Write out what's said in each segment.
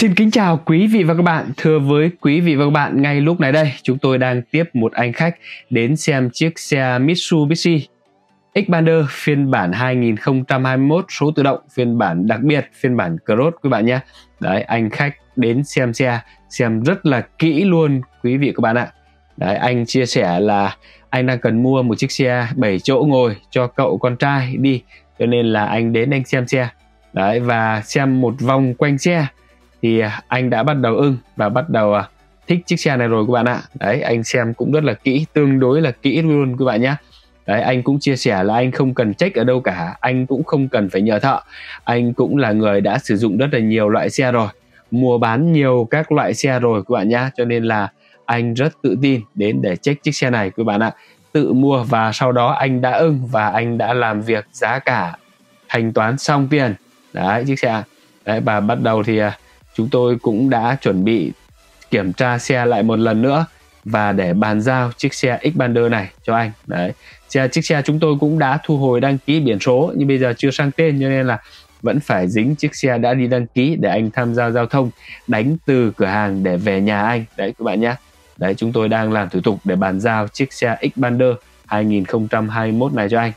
Xin kính chào quý vị và các bạn. Thưa với quý vị và các bạn, ngay lúc này đây, chúng tôi đang tiếp một anh khách đến xem chiếc xe Mitsubishi Xpander phiên bản 2021 số tự động, phiên bản đặc biệt, phiên bản Cross quý bạn nhé. Đấy, anh khách đến xem xe, xem rất là kỹ luôn quý vị các bạn ạ. Đấy, anh chia sẻ là anh đang cần mua một chiếc xe 7 chỗ ngồi cho cậu con trai đi, cho nên là anh đến anh xem xe. Đấy, và xem một vòng quanh xe thì à, anh đã bắt đầu ưng và bắt đầu à, thích chiếc xe này rồi các bạn ạ. Đấy, anh xem cũng rất là kỹ, tương đối là kỹ luôn các bạn nhé đấy, anh cũng chia sẻ là anh không cần check ở đâu cả, anh cũng không cần phải nhờ thợ. Anh cũng là người đã sử dụng rất là nhiều loại xe rồi, mua bán nhiều các loại xe rồi các bạn nhé cho nên là anh rất tự tin đến để check chiếc xe này các bạn ạ. Tự mua và sau đó anh đã ưng và anh đã làm việc giá cả thanh toán xong tiền. Đấy, chiếc xe đấy, và bắt đầu thì à, chúng tôi cũng đã chuẩn bị kiểm tra xe lại một lần nữa và để bàn giao chiếc xe Xpander này cho anh. Đấy. Xe, chiếc xe chúng tôi cũng đã thu hồi đăng ký biển số, nhưng bây giờ chưa sang tên, cho nên là vẫn phải dính chiếc xe đã đi đăng ký để anh tham gia giao thông, đánh từ cửa hàng để về nhà anh. Đấy, các bạn nhé. Đấy, chúng tôi đang làm thủ tục để bàn giao chiếc xe Xpander 2021 này cho anh.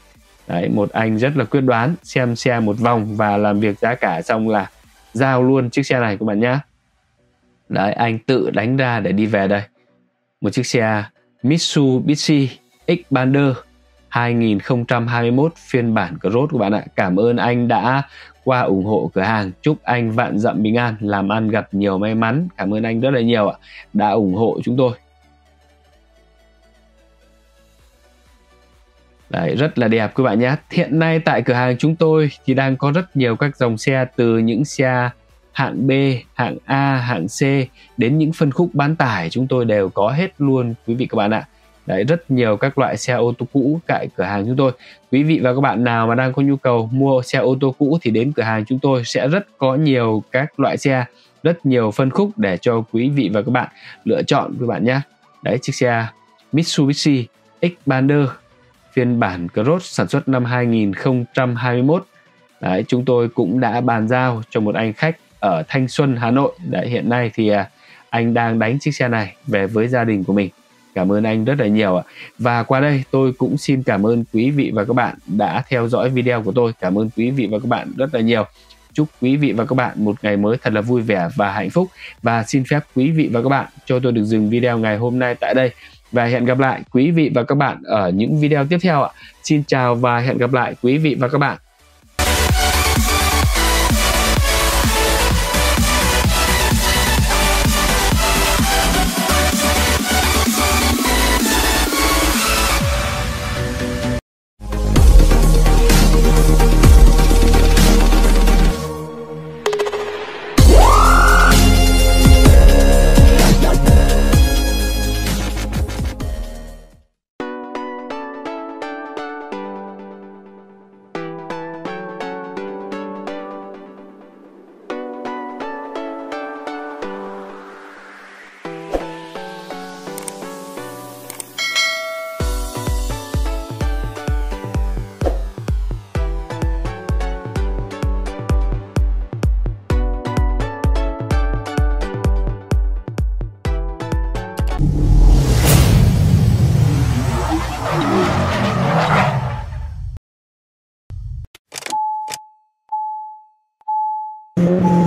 Đấy, một anh rất là quyết đoán, xem xe một vòng và làm việc giá cả xong là giao luôn chiếc xe này các bạn nhá. đấy, anh tự đánh ra để đi về đây. Một chiếc xe Mitsubishi Xpander 2021 phiên bản Cross của bạn ạ. Cảm ơn anh đã qua ủng hộ cửa hàng. Chúc anh vạn dặm bình an, làm ăn gặp nhiều may mắn. Cảm ơn anh rất là nhiều ạ, đã ủng hộ chúng tôi. Đấy, rất là đẹp các bạn nhé. Hiện nay tại cửa hàng chúng tôi thì đang có rất nhiều các dòng xe từ những xe hạng B, hạng A, hạng C đến những phân khúc bán tải chúng tôi đều có hết luôn quý vị các bạn ạ. Đấy, rất nhiều các loại xe ô tô cũ tại cửa hàng chúng tôi. Quý vị và các bạn nào mà đang có nhu cầu mua xe ô tô cũ thì đến cửa hàng chúng tôi sẽ rất có nhiều các loại xe, rất nhiều phân khúc để cho quý vị và các bạn lựa chọn các bạn nhé. Đấy, chiếc xe Mitsubishi Xpander phiên bản Cross sản xuất năm 2021. Đấy, chúng tôi cũng đã bàn giao cho một anh khách ở Thanh Xuân, Hà Nội. Đấy, hiện nay thì à, anh đang đánh chiếc xe này về với gia đình của mình. Cảm ơn anh rất là nhiều ạ. Và qua đây tôi cũng xin cảm ơn quý vị và các bạn đã theo dõi video của tôi. Cảm ơn quý vị và các bạn rất là nhiều. Chúc quý vị và các bạn một ngày mới thật là vui vẻ và hạnh phúc. Và xin phép quý vị và các bạn cho tôi được dừng video ngày hôm nay tại đây và hẹn gặp lại quý vị và các bạn ở những video tiếp theo ạ. Xin chào và hẹn gặp lại quý vị và các bạn. Mm-hmm.